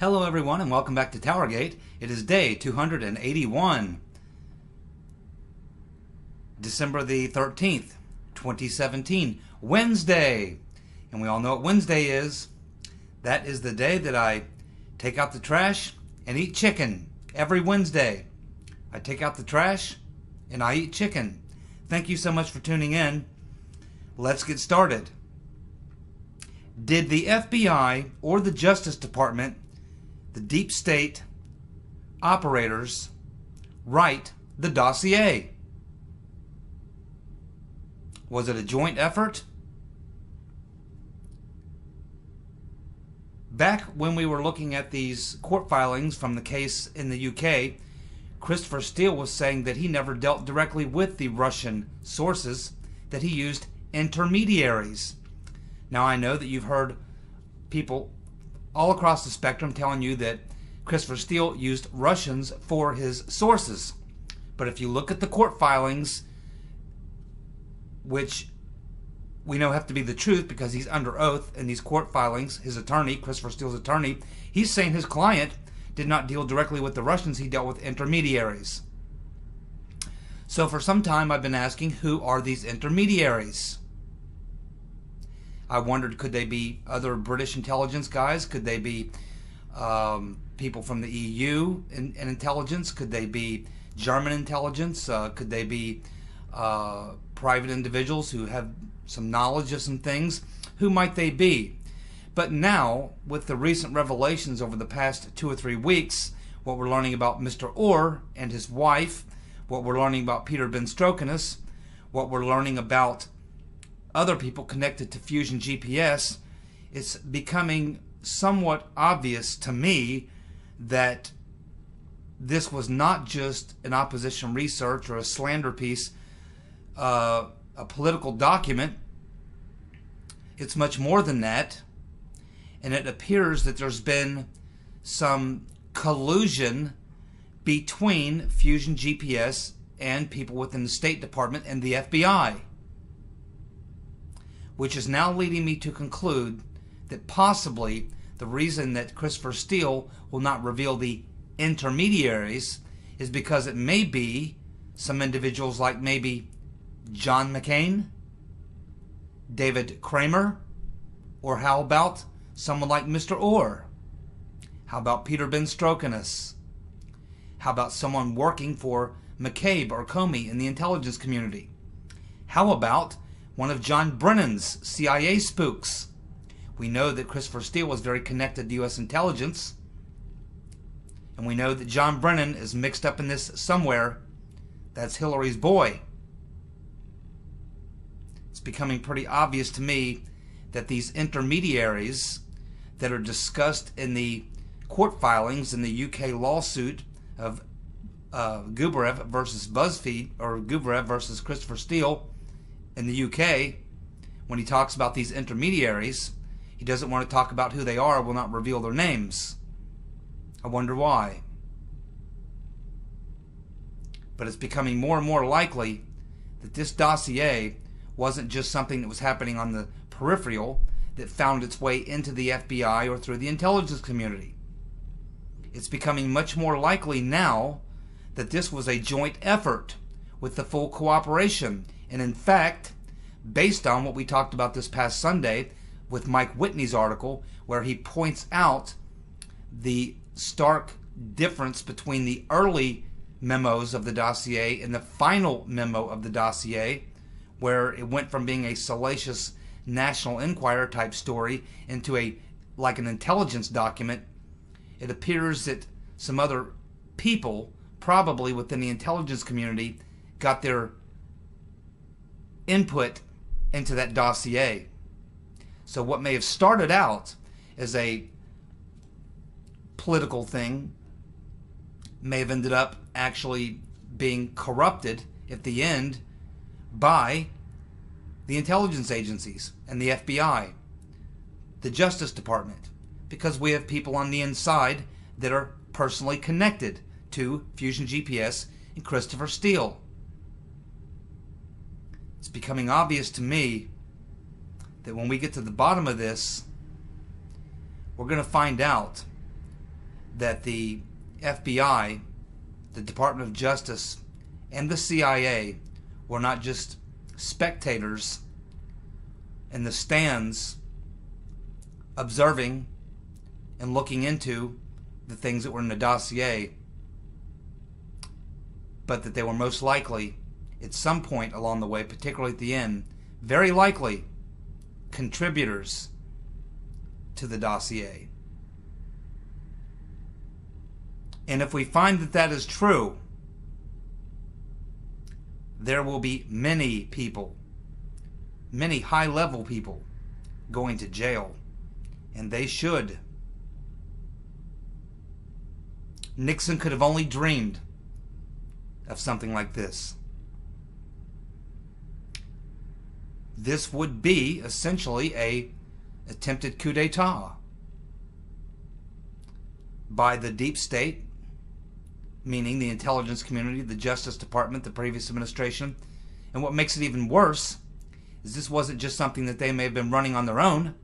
Hello, everyone, and welcome back to Towergate. It is day 281, December the 13th, 2017, Wednesday. And we all know what Wednesday is. That is the day that I take out the trash and eat chicken every Wednesday. I take out the trash and I eat chicken. Thank you so much for tuning in. Let's get started. Did the FBI or the Justice Department the deep state operators write the dossier? Was it a joint effort? Back when we were looking at these court filings from the case in the UK, Christopher Steele was saying that he never dealt directly with the Russian sources, that he used intermediaries. Now, I know that you've heard people all across the spectrum telling you that Christopher Steele used Russians for his sources. But if you look at the court filings, which we know have to be the truth because he's under oath in these court filings, his attorney, Christopher Steele's attorney, he's saying his client did not deal directly with the Russians, he dealt with intermediaries. So for some time I've been asking who are these intermediaries? I wondered could they be other British intelligence guys? Could they be um, people from the EU in, in, intelligence? Could they be German intelligence? Uh, could they be uh, private individuals who have some knowledge of some things? Who might they be? But now, with the recent revelations over the past two or three weeks, what we're learning about Mr. Ohr and his wife, what we're learning about Peter Benstrokenus, what we're learning about other people connected to Fusion GPS, it's becoming somewhat obvious to me that this was not just an opposition research or a slander piece, uh, a political document. It's much more than that. And it appears that there's been some collusion between Fusion GPS and people within the State Department and the FBI which is now leading me to conclude that possibly the reason that Christopher Steele will not reveal the intermediaries is because it may be some individuals like maybe John McCain, David Kramer, or how about someone like Mr. Ohr? How about Peter Benstrokenus? How about someone working for McCabe or Comey in the intelligence community? How about one of John Brennan's CIA spooks. We know that Christopher Steele was very connected to U.S. intelligence. And we know that John Brennan is mixed up in this somewhere. That's Hillary's boy. It's becoming pretty obvious to me that these intermediaries that are discussed in the court filings in the UK lawsuit of uh, Gubarev versus BuzzFeed, or Gubarev versus Christopher Steele, in the UK, when he talks about these intermediaries, he doesn't want to talk about who they are, will not reveal their names. I wonder why. But it's becoming more and more likely that this dossier wasn't just something that was happening on the peripheral that found its way into the FBI or through the intelligence community. It's becoming much more likely now that this was a joint effort with the full cooperation and in fact, based on what we talked about this past Sunday with Mike Whitney's article, where he points out the stark difference between the early memos of the dossier and the final memo of the dossier, where it went from being a salacious National Enquirer type story into a like an intelligence document. It appears that some other people, probably within the intelligence community, got their input into that dossier. So, what may have started out as a political thing may have ended up actually being corrupted at the end by the intelligence agencies and the FBI, the Justice Department, because we have people on the inside that are personally connected to Fusion GPS and Christopher Steele it's becoming obvious to me that when we get to the bottom of this, we're going to find out that the FBI, the Department of Justice, and the CIA were not just spectators in the stands observing and looking into the things that were in the dossier, but that they were most likely, at some point along the way, particularly at the end, very likely contributors to the dossier. And if we find that that is true, there will be many people, many high level people, going to jail. And they should. Nixon could have only dreamed of something like this. This would be essentially a attempted coup d'etat by the deep state, meaning the intelligence community, the Justice Department, the previous administration. And what makes it even worse is this wasn't just something that they may have been running on their own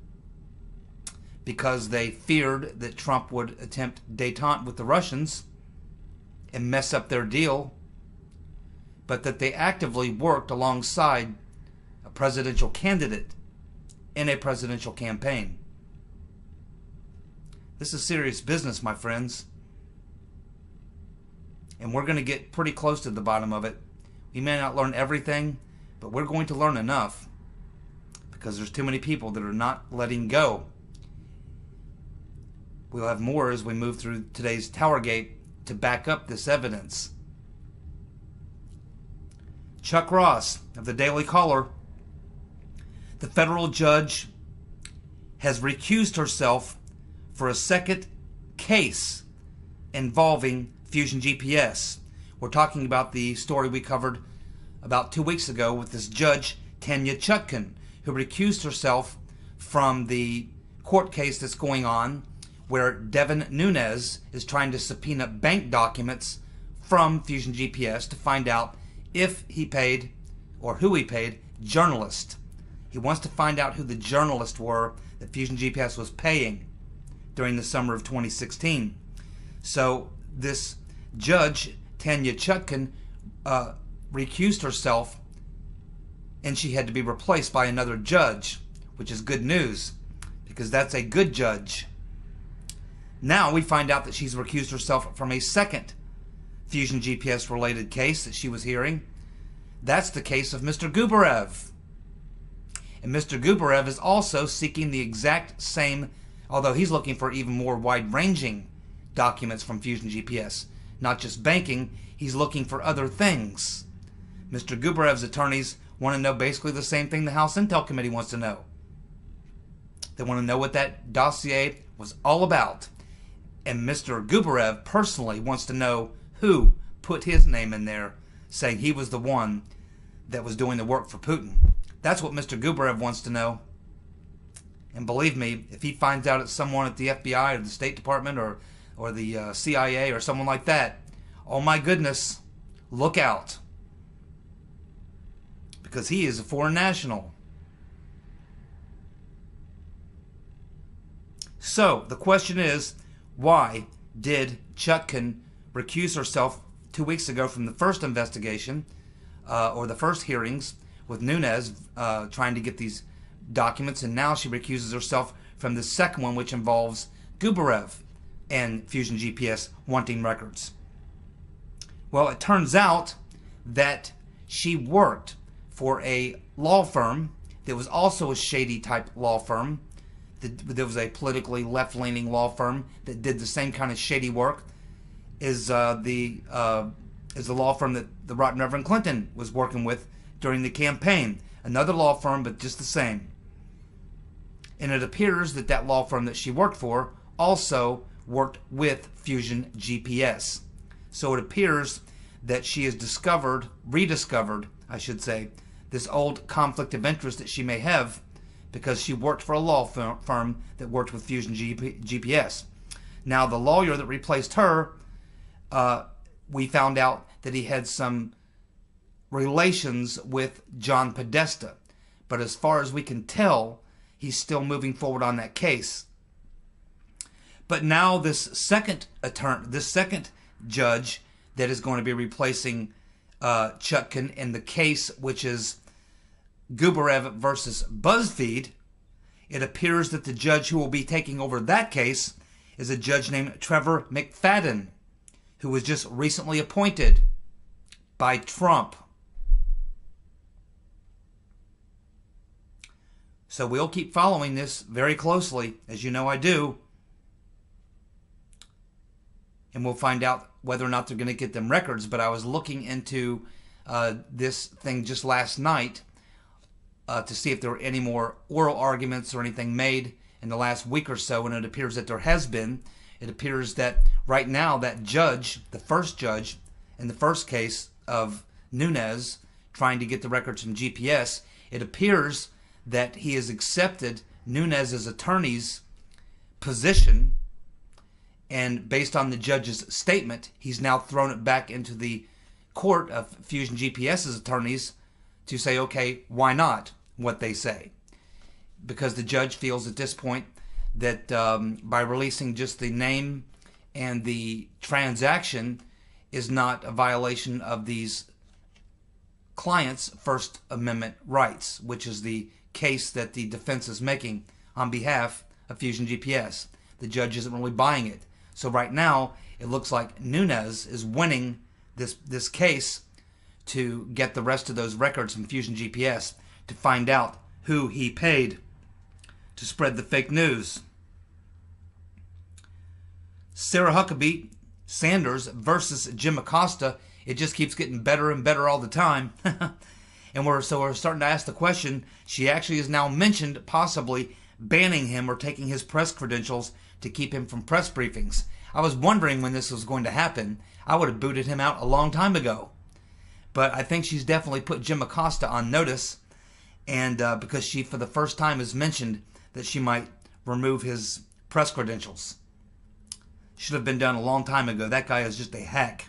because they feared that Trump would attempt detente with the Russians and mess up their deal, but that they actively worked alongside presidential candidate in a presidential campaign. This is serious business, my friends. And we're going to get pretty close to the bottom of it. We may not learn everything, but we're going to learn enough because there's too many people that are not letting go. We'll have more as we move through today's Towergate to back up this evidence. Chuck Ross of the Daily Caller the federal judge has recused herself for a second case involving Fusion GPS. We're talking about the story we covered about two weeks ago with this judge, Tanya Chutkan, who recused herself from the court case that's going on where Devin Nunes is trying to subpoena bank documents from Fusion GPS to find out if he paid or who he paid journalists he wants to find out who the journalists were that Fusion GPS was paying during the summer of 2016. So this judge, Tanya Chutkan, uh, recused herself and she had to be replaced by another judge, which is good news because that's a good judge. Now we find out that she's recused herself from a second Fusion GPS related case that she was hearing. That's the case of Mr. Gubarev. And Mr. Gubarev is also seeking the exact same, although he's looking for even more wide ranging documents from Fusion GPS. Not just banking, he's looking for other things. Mr. Gubarev's attorneys want to know basically the same thing the House Intel Committee wants to know. They want to know what that dossier was all about. And Mr. Gubarev personally wants to know who put his name in there, saying he was the one that was doing the work for Putin. That's what Mr. Gubarev wants to know. And believe me, if he finds out it's someone at the FBI or the State Department or, or the uh, CIA or someone like that, oh my goodness, look out. Because he is a foreign national. So, the question is why did Chutkan recuse herself two weeks ago from the first investigation uh, or the first hearings with Nunes uh, trying to get these documents, and now she recuses herself from the second one, which involves Gubarev and Fusion GPS wanting records. Well, it turns out that she worked for a law firm that was also a shady type law firm. There was a politically left leaning law firm that did the same kind of shady work as uh, the uh, as the law firm that the Rotten Reverend Clinton was working with during the campaign. Another law firm, but just the same. And it appears that that law firm that she worked for also worked with Fusion GPS. So it appears that she has discovered, rediscovered, I should say, this old conflict of interest that she may have because she worked for a law firm that worked with Fusion GPS. Now, the lawyer that replaced her, uh, we found out that he had some relations with John Podesta. But as far as we can tell, he's still moving forward on that case. But now this second attorney, this second judge that is going to be replacing uh, Chutkan in the case, which is Gubarev versus BuzzFeed, it appears that the judge who will be taking over that case is a judge named Trevor McFadden, who was just recently appointed by Trump. So we'll keep following this very closely, as you know I do. And we'll find out whether or not they're going to get them records. But I was looking into uh, this thing just last night uh, to see if there were any more oral arguments or anything made in the last week or so, and it appears that there has been. It appears that right now that judge, the first judge in the first case of Nunes trying to get the records from GPS, it appears that he has accepted Nunes's attorney's position, and based on the judge's statement, he's now thrown it back into the court of Fusion GPS's attorneys to say, okay, why not? What they say because the judge feels at this point that um, by releasing just the name and the transaction is not a violation of these clients' First Amendment rights, which is the case that the defense is making on behalf of Fusion GPS. The judge isn't really buying it. So right now, it looks like Nunes is winning this this case to get the rest of those records from Fusion GPS to find out who he paid to spread the fake news. Sarah Huckabee Sanders versus Jim Acosta. It just keeps getting better and better all the time. and we're so we're starting to ask the question. She actually has now mentioned possibly banning him or taking his press credentials to keep him from press briefings. I was wondering when this was going to happen. I would have booted him out a long time ago. But I think she's definitely put Jim Acosta on notice, and uh, because she, for the first time, has mentioned that she might remove his press credentials. Should have been done a long time ago. That guy is just a hack.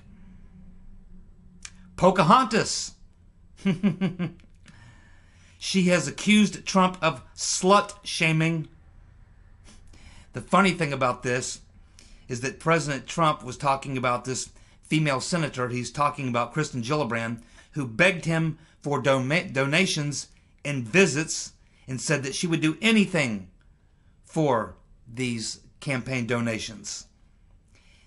Pocahontas. she has accused Trump of slut shaming. The funny thing about this is that President Trump was talking about this female senator. He's talking about Kristen Gillibrand, who begged him for donations and visits and said that she would do anything for these campaign donations.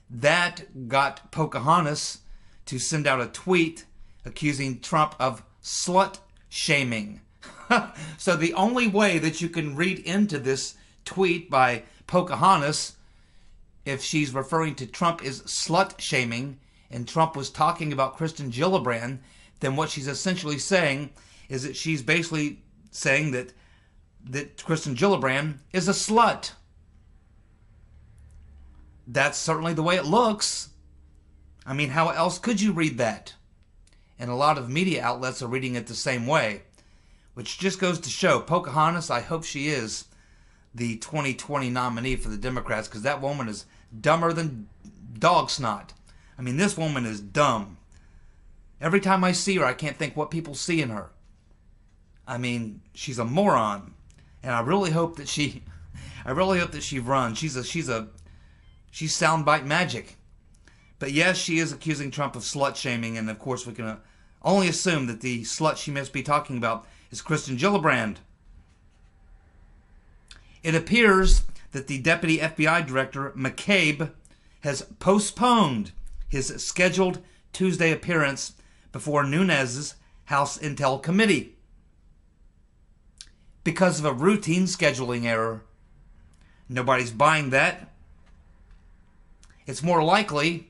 That got Pocahontas to send out a tweet accusing Trump of slut shaming. so the only way that you can read into this tweet by Pocahontas, if she's referring to Trump is slut shaming, and Trump was talking about Kristen Gillibrand, then what she's essentially saying is that she's basically saying that that Kristen Gillibrand is a slut. That's certainly the way it looks. I mean, how else could you read that? And a lot of media outlets are reading it the same way, which just goes to show Pocahontas, I hope she is the 2020 nominee for the Democrats because that woman is dumber than dog snot. I mean, this woman is dumb. Every time I see her, I can't think what people see in her. I mean, she's a moron and I really hope that she, I really hope that she runs. She's a she's a she's soundbite magic. But yes, she is accusing Trump of slut shaming, and of course we can uh, only assume that the slut she must be talking about is Kristen Gillibrand. It appears that the deputy FBI director McCabe has postponed his scheduled Tuesday appearance before Nunes's House Intel Committee because of a routine scheduling error. Nobody's buying that. It's more likely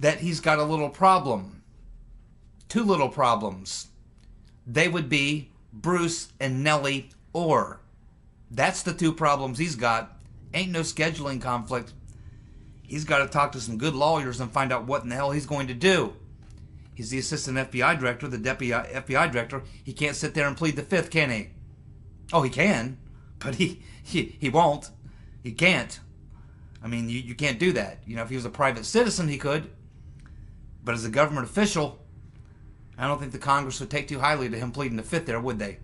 that he's got a little problem. Two little problems. They would be Bruce and Nellie Ohr. That's the two problems he's got. Ain't no scheduling conflict. He's got to talk to some good lawyers and find out what in the hell he's going to do. He's the assistant FBI director, the deputy FBI director. He can't sit there and plead the fifth, can he? Oh, he can, but he he, he won't. He can't. I mean, you, you can't do that. You know, if he was a private citizen, he could. But as a government official, I don't think the Congress would take too highly to him pleading the fifth there, would they?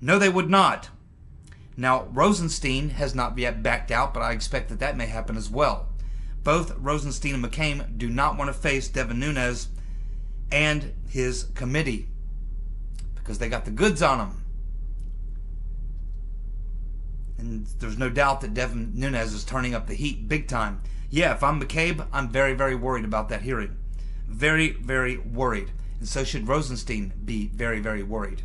No, they would not. Now, Rosenstein has not yet backed out, but I expect that that may happen as well. Both Rosenstein and McCain do not want to face Devin Nunes and his committee because they got the goods on them. And there's no doubt that Devin Nunes is turning up the heat big time. Yeah, if I'm McCabe, I'm very, very worried about that hearing. Very, very worried. And so should Rosenstein be very, very worried.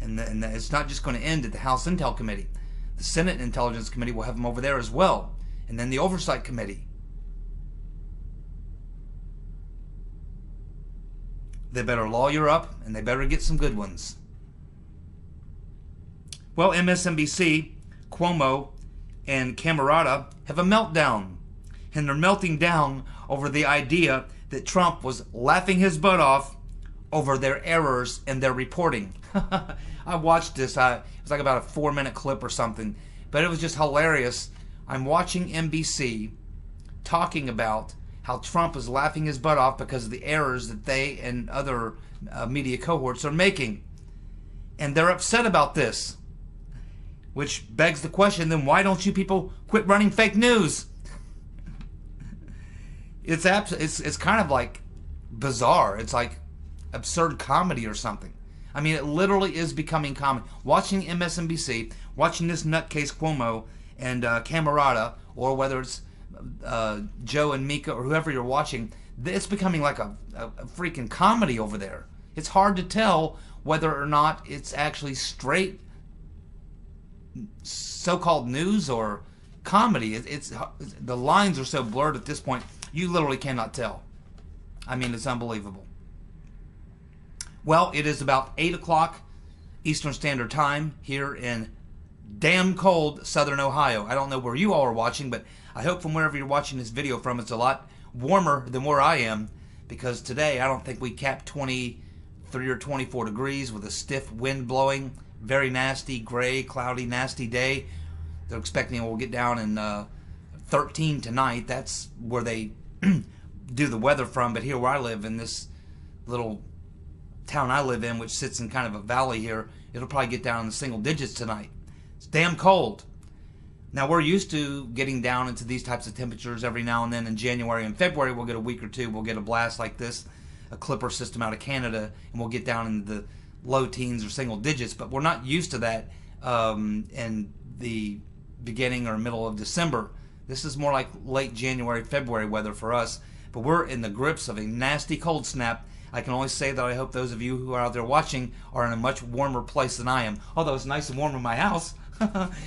And, the, and the, it's not just going to end at the House Intel Committee. The Senate Intelligence Committee will have them over there as well. And then the Oversight Committee. They better lawyer up and they better get some good ones. Well, MSNBC, Cuomo, and Camerota have a meltdown. And they're melting down over the idea that Trump was laughing his butt off over their errors in their reporting. I watched this. I, it was like about a four minute clip or something, but it was just hilarious. I'm watching NBC talking about how Trump is laughing his butt off because of the errors that they and other uh, media cohorts are making. And they're upset about this. Which begs the question then why don't you people quit running fake news? It's abs- it's it's kind of like bizarre. It's like absurd comedy or something. I mean, it literally is becoming common. Watching MSNBC, watching this nutcase Cuomo and uh, Camerota, or whether it's uh, Joe and Mika or whoever you're watching, it's becoming like a, a, a freaking comedy over there. It's hard to tell whether or not it's actually straight so-called news or comedy. It, it's the lines are so blurred at this point. You literally cannot tell. I mean, it's unbelievable. Well, it is about eight o'clock Eastern Standard Time here in damn cold Southern Ohio. I don't know where you all are watching, but I hope from wherever you're watching this video from, it's a lot warmer than where I am because today I don't think we capped 23 or 24 degrees with a stiff wind blowing. Very nasty, gray, cloudy, nasty day. They're expecting we'll get down in uh, 13 tonight. That's where they do the weather from. But here where I live in this little town I live in, which sits in kind of a valley here, it'll probably get down in the single digits tonight. It's damn cold. Now we're used to getting down into these types of temperatures every now and then. In January and February, we'll get a week or two. We'll get a blast like this, a clipper system out of Canada, and we'll get down into the low teens or single digits. But we're not used to that um, in the beginning or middle of December. This is more like late January, February weather for us. But we're in the grips of a nasty cold snap. I can only say that I hope those of you who are out there watching are in a much warmer place than I am. Although it's nice and warm in my house.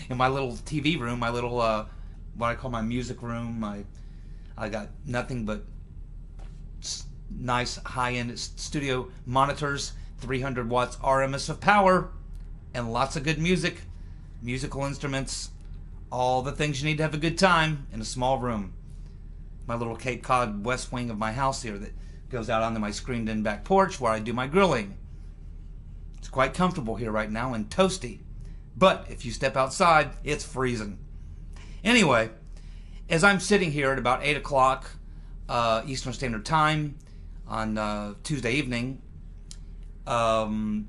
in my little TV room, my little uh, what I call my music room. My I got nothing but nice high-end studio monitors, 300 watts RMS of power, and lots of good music, musical instruments, all the things you need to have a good time in a small room. My little Cape Cod west wing of my house here that goes out onto my screened-in back porch where I do my grilling. It's quite comfortable here right now and toasty. But if you step outside, it's freezing. Anyway, as I'm sitting here at about 8 o'clock uh, Eastern Standard Time on uh, Tuesday evening, um,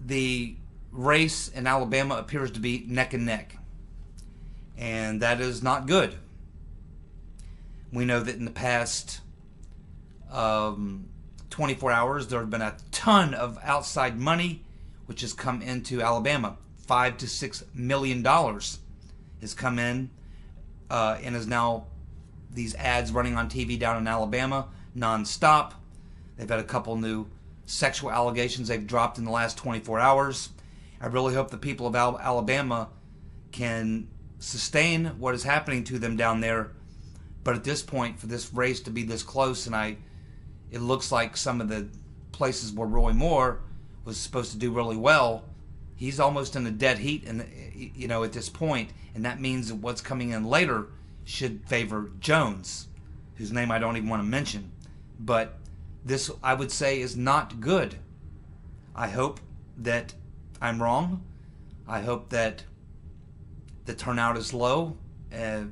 the race in Alabama appears to be neck and neck. And that is not good. We know that in the past um, 24 hours, there have been a ton of outside money which has come into Alabama. Five to six million dollars has come in uh, and is now these ads running on TV down in Alabama nonstop. They've had a couple new sexual allegations they've dropped in the last 24 hours. I really hope the people of Al- Alabama can sustain what is happening to them down there. But at this point, for this race to be this close, and I, it looks like some of the places where Roy Moore was supposed to do really well. He's almost in a dead heat, and you know at this point, and that means that what's coming in later should favor Jones, whose name I don't even want to mention. But this, I would say, is not good. I hope that I'm wrong. I hope that the turnout is low, uh,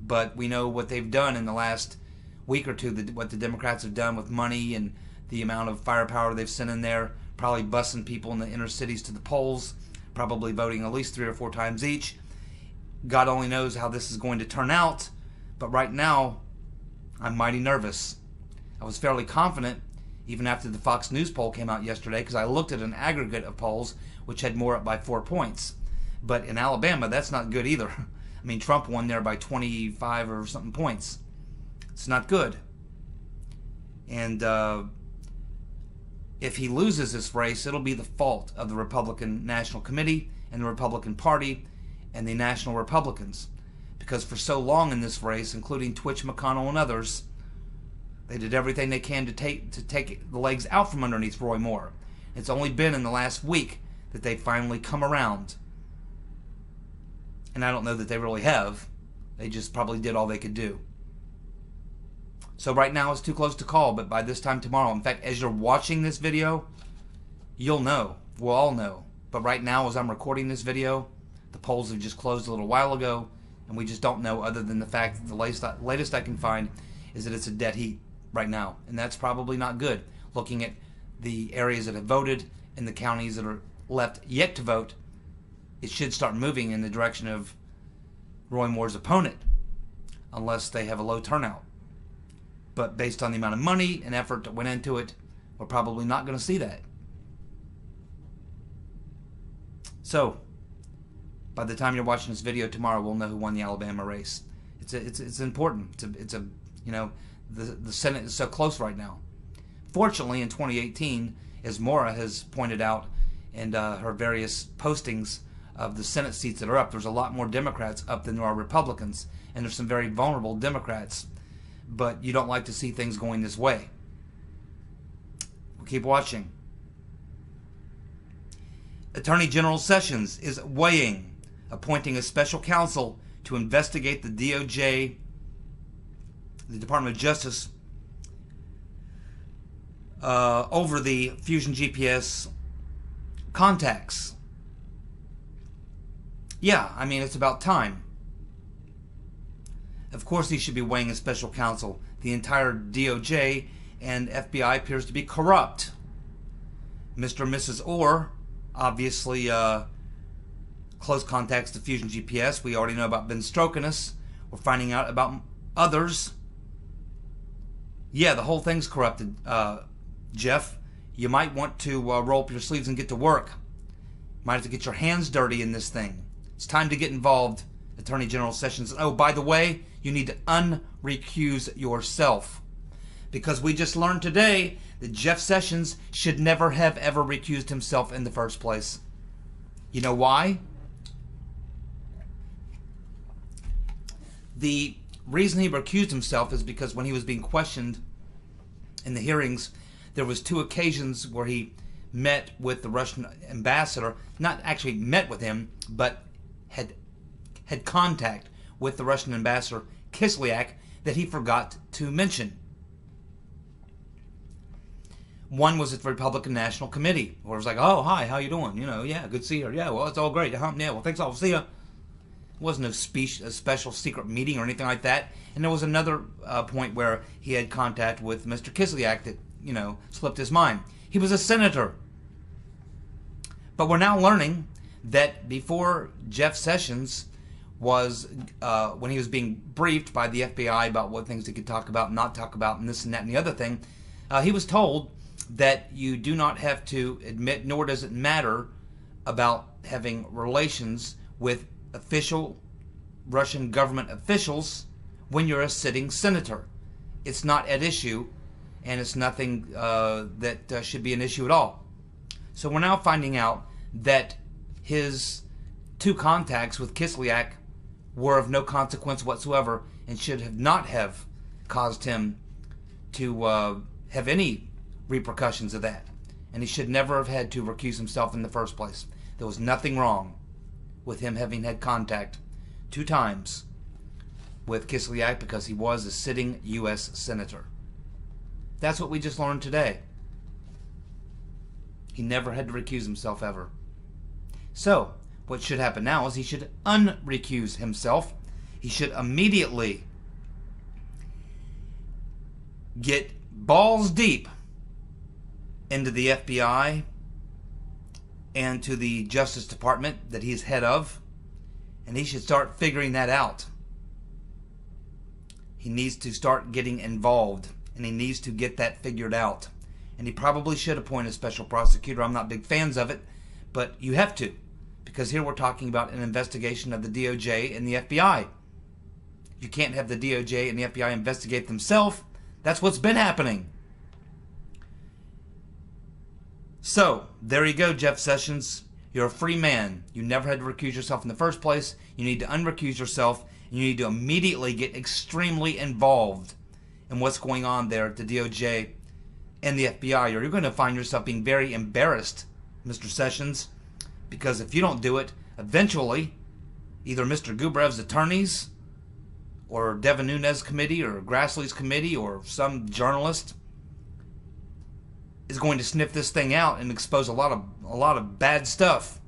but we know what they've done in the last week or two. The, what the Democrats have done with money and the amount of firepower they've sent in there probably busing people in the inner cities to the polls, probably voting at least three or four times each. God only knows how this is going to turn out, but right now, I'm mighty nervous. I was fairly confident even after the Fox News poll came out yesterday because I looked at an aggregate of polls which had more up by four points. But in Alabama, that's not good either. I mean, Trump won there by 25 or something points. It's not good. And uh, if he loses this race, it'll be the fault of the Republican National Committee and the Republican Party and the National Republicans. Because for so long in this race, including Twitch McConnell and others, they did everything they can to take to take the legs out from underneath Roy Moore. It's only been in the last week that they finally come around. And I don't know that they really have. They just probably did all they could do. So right now it's too close to call, but by this time tomorrow, in fact, as you're watching this video, you'll know. We'll all know. But right now, as I'm recording this video, the polls have just closed a little while ago, and we just don't know other than the fact that the latest, latest I can find is that it's a dead heat right now. And that's probably not good, looking at the areas that have voted and the counties that are left yet to vote. It should start moving in the direction of Roy Moore's opponent, unless they have a low turnout. But based on the amount of money and effort that went into it, we're probably not going to see that. So, by the time you're watching this video tomorrow, we'll know who won the Alabama race. It's a, it's it's important. It's a, it's a you know the the Senate is so close right now. Fortunately, in 2018, as Mora has pointed out in uh, her various postings of the Senate seats that are up, there's a lot more Democrats up than there are Republicans, and there's some very vulnerable Democrats but you don't like to see things going this way. We'll keep watching. Attorney General Sessions is weighing appointing a special counsel to investigate the DOJ, the Department of Justice, uh, over the Fusion GPS contacts. Yeah, I mean, it's about time. Of course, he should be weighing a special counsel. The entire DOJ and FBI appears to be corrupt. Mr. and Mrs. Ohr, obviously, uh, close contacts to Fusion GPS. We already know about Ben Strokinus. We're finding out about others. Yeah, the whole thing's corrupted, uh, Jeff. You might want to uh, roll up your sleeves and get to work. Might have to get your hands dirty in this thing. It's time to get involved, Attorney General Sessions. Oh, by the way, you need to unrecuse yourself. Because we just learned today that Jeff Sessions should never have ever recused himself in the first place. You know why? The reason he recused himself is because when he was being questioned in the hearings, there was two occasions where he met with the Russian ambassador, not actually met with him, but had had contact with the Russian ambassador Kislyak that he forgot to mention. One was at the Republican National Committee, where it was like, "Oh, hi, how you doing? You know, yeah, good to see you. Yeah, well, it's all great. Uh-huh, yeah, well, thanks. I'll see you." Wasn't a, speech, a special secret meeting or anything like that. And there was another uh, point where he had contact with Mr. Kislyak that you know slipped his mind. He was a senator, but we're now learning that before Jeff Sessions was uh, when he was being briefed by the FBI about what things he could talk about, not talk about, and this and that and the other thing. Uh, he was told that you do not have to admit, nor does it matter about having relations with official Russian government officials when you're a sitting senator. It's not at issue, and it's nothing uh, that uh, should be an issue at all. So we're now finding out that his two contacts with Kislyak were of no consequence whatsoever and should have not have caused him to uh, have any repercussions of that. And he should never have had to recuse himself in the first place. There was nothing wrong with him having had contact two times with Kislyak because he was a sitting U.S. Senator. That's what we just learned today. He never had to recuse himself ever. So, what should happen now is he should unrecuse himself. He should immediately get balls deep into the FBI and to the Justice Department that he's head of, and he should start figuring that out. He needs to start getting involved, and he needs to get that figured out. And he probably should appoint a special prosecutor. I'm not big fans of it, but you have to, because here we're talking about an investigation of the DOJ and the FBI. You can't have the DOJ and the FBI investigate themselves. That's what's been happening. So, there you go, Jeff Sessions. You're a free man. You never had to recuse yourself in the first place. You need to unrecuse yourself. You need to immediately get extremely involved in what's going on there at the DOJ and the FBI, or you're going to find yourself being very embarrassed, Mr. Sessions, because if you don't do it, eventually, either Mr. Gubarev's attorneys or Devin Nunes committee or Grassley's committee or some journalist is going to sniff this thing out and expose a lot of a lot of bad stuff.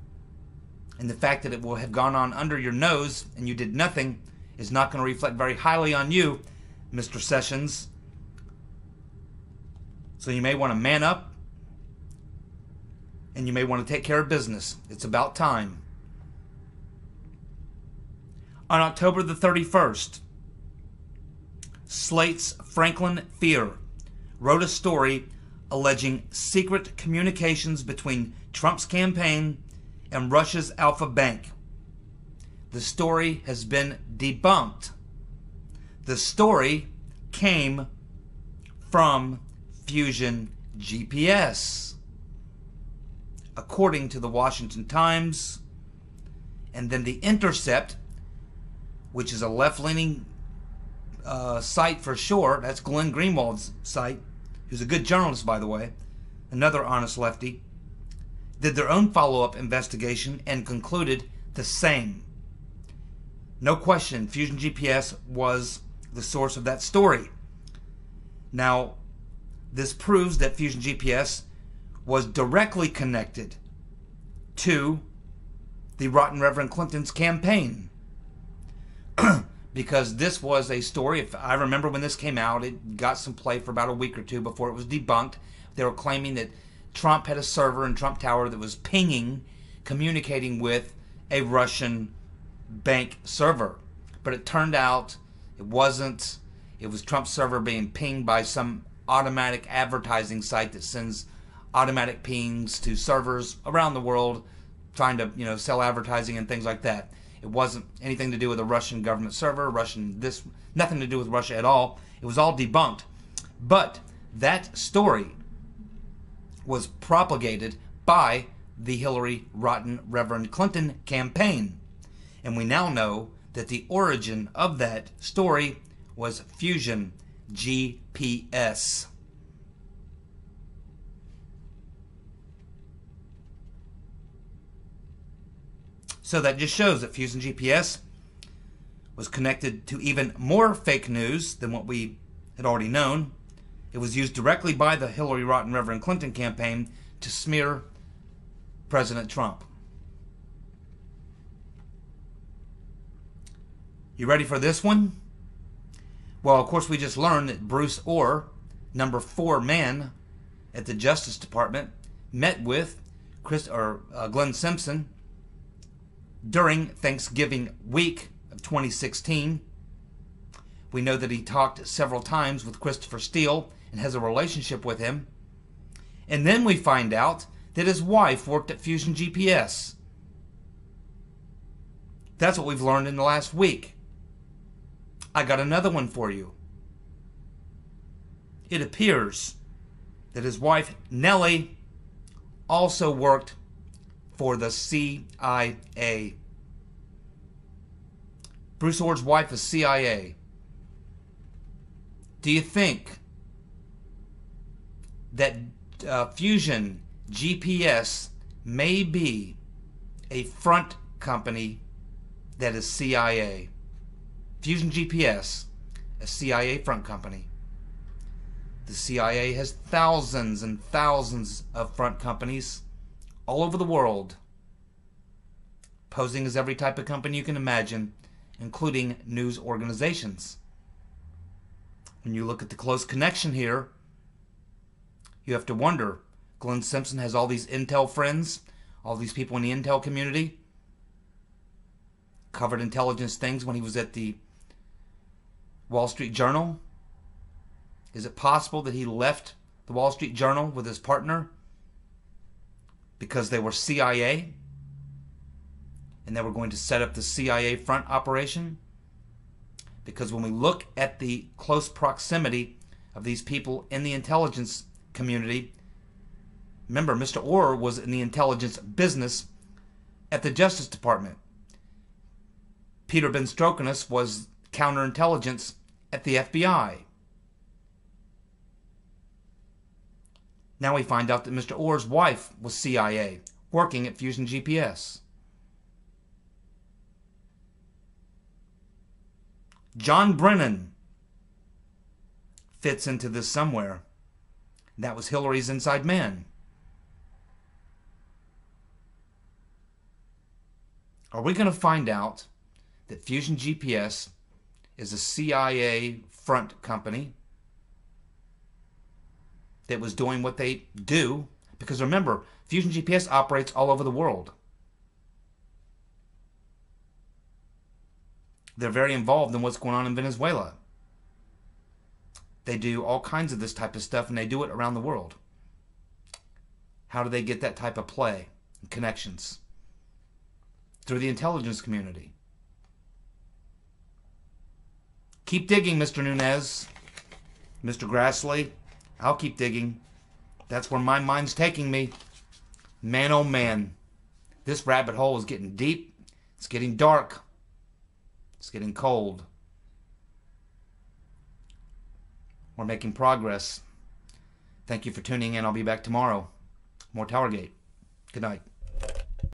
And the fact that it will have gone on under your nose and you did nothing is not going to reflect very highly on you, Mr. Sessions. So you may want to man up and you may want to take care of business. It's about time. On October the 31st, Slate's Franklin Foer wrote a story alleging secret communications between Trump's campaign and Russia's Alfa Bank. The story has been debunked. The story came from Fusion GPS. According to the Washington Times, and then The Intercept, which is a left leaning uh, site for sure. That's Glenn Greenwald's site, who's a good journalist, by the way, another honest lefty, did their own follow up investigation and concluded the same. No question, Fusion GPS was the source of that story. Now, this proves that Fusion GPS was directly connected to the Rotten Reverend Clinton's campaign. because this was a story. If I remember when this came out, it got some play for about a week or two before it was debunked. They were claiming that Trump had a server in Trump Tower that was pinging, communicating with a Russian bank server. But it turned out it wasn't. It was Trump's server being pinged by some automatic advertising site that sends automatic pings to servers around the world trying to, you know, sell advertising and things like that. It wasn't anything to do with a Russian government server, Russian this, nothing to do with Russia at all. It was all debunked. But that story was propagated by the Hillary Rotten Reverend Clinton campaign. And we now know that the origin of that story was Fusion GPS. So that just shows that Fusion GPS was connected to even more fake news than what we had already known. It was used directly by the Hillary Rotten Reverend Clinton campaign to smear President Trump. You ready for this one? Well, of course, we just learned that Bruce Ohr, number four man at the Justice Department, met with Chris or uh, Glenn Simpson during Thanksgiving week of 2016. We know that he talked several times with Christopher Steele and has a relationship with him. And then we find out that his wife worked at Fusion GPS. That's what we've learned in the last week. I got another one for you. It appears that his wife, Nellie, also worked for the CIA. Bruce Ohr's wife is CIA. Do you think that uh, Fusion GPS may be a front company that is CIA? Fusion GPS, a CIA front company. The CIA has thousands and thousands of front companies all over the world, posing as every type of company you can imagine, including news organizations. When you look at the close connection here, you have to wonder Glenn Simpson has all these intel friends, all these people in the intel community covered intelligence things when he was at the Wall Street Journal? Is it possible that he left the Wall Street Journal with his partner because they were CIA and they were going to set up the CIA front operation? Because when we look at the close proximity of these people in the intelligence community, remember, Mr. Ohr was in the intelligence business at the Justice Department. Peter Ben was counterintelligence at the FBI. Now we find out that Mr. Ohr's wife was CIA, working at Fusion GPS. John Brennan fits into this somewhere. That was Hillary's inside man. Are we going to find out that Fusion GPS is a CIA front company that was doing what they do. Because remember, Fusion GPS operates all over the world. They're very involved in what's going on in Venezuela. They do all kinds of this type of stuff and they do it around the world. How do they get that type of play and connections? Through the intelligence community. Keep digging, Mr. Nunes, Mr. Grassley, I'll keep digging. That's where my mind's taking me. Man, oh man. This rabbit hole is getting deep. It's getting dark. It's getting cold. We're making progress. Thank you for tuning in. I'll be back tomorrow. More Towergate. Good night.